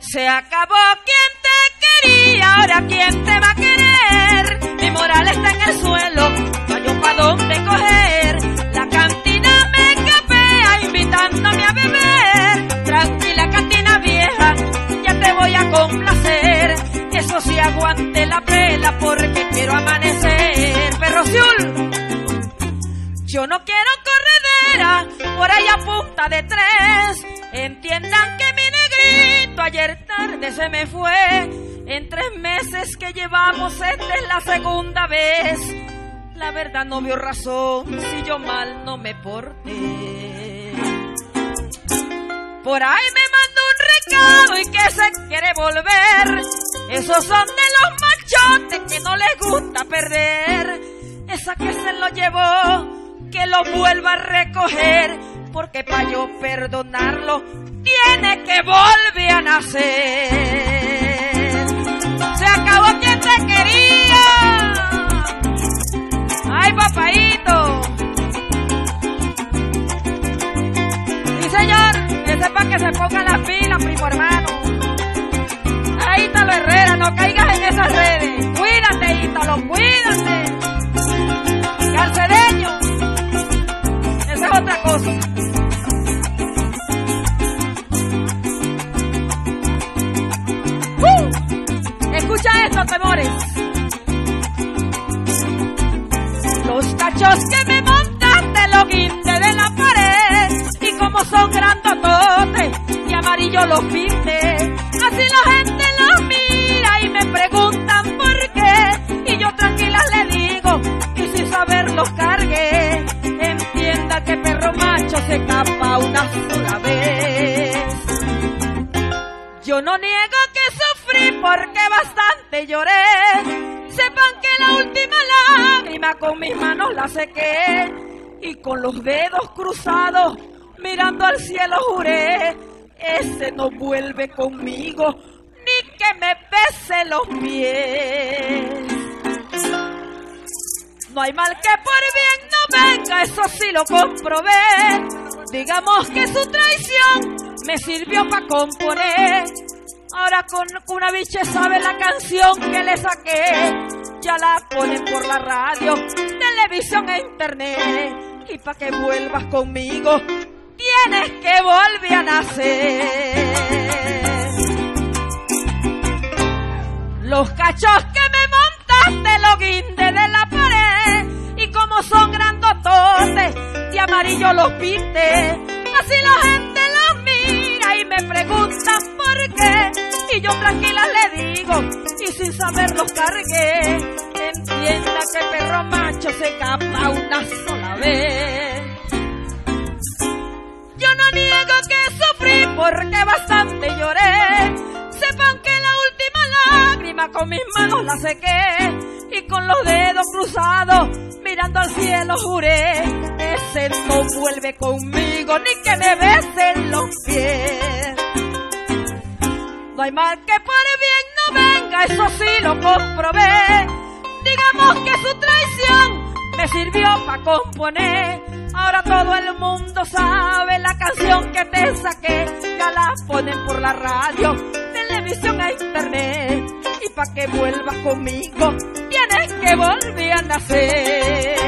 Se acabó quien te quería, ahora quién te va a querer. Mi moral está en el suelo, no hay pa' dónde coger. La cantina me capea invitándome a beber. Tranquila cantina vieja, ya te voy a complacer. Eso sí aguante la pela porque quiero amanecer. Perro Siul, yo no quiero corredera por ahí punta de tres. Entiendan que ayer tarde se me fue. En tres meses que llevamos, esta es la segunda vez. La verdad no vio razón si yo mal no me porté. Por ahí me mandó un recado y que se quiere volver. Esos son de los machotes que no les gusta perder. Esa que se lo llevó, que lo vuelva a recoger. Porque para yo perdonarlo, tiene que volver nacer. Se acabó quien te quería. Ay, papaito. Sí, señor. Ese es para que se ponga la pila, primo hermano. Ahí Ítalo Herrera, no caigas en esas redes. Cuídate, Ítalo, cuídate. Esto, temores. Los cachos que me montaste lo guinde de la pared y como son grandototes y amarillo los pinte. Así la gente los mira y me preguntan por qué y yo tranquila le digo y sin saber los cargué. Entienda que perro macho se escapa una sola vez. Yo no niego que porque bastante lloré. Sepan que la última lágrima con mis manos la sequé y con los dedos cruzados mirando al cielo juré. Ese no vuelve conmigo ni que me pese los pies. No hay mal que por bien no venga, eso sí lo comprobé. Digamos que su traición me sirvió para componer. Ahora con una biche sabe la canción que le saqué. Ya la ponen por la radio, televisión e internet. Y para que vuelvas conmigo, tienes que volver a nacer. Los cachos que me montaste lo guinde de la pared y como son grandototes de amarillo los pinte. Así la gente y sin saber los cargué. Entienda que perro macho se escapa una sola vez. Yo no niego que sufrí porque bastante lloré. Sepan que la última lágrima con mis manos la sequé y con los dedos cruzados mirando al cielo juré. Ese no vuelve conmigo ni que me besen los pies. No hay mal que por eso sí lo comprobé. Digamos que su traición me sirvió para componer. Ahora todo el mundo sabe la canción que te saqué. Ya la ponen por la radio, televisión e internet. Y para que vuelvas conmigo, tienes que volver a nacer.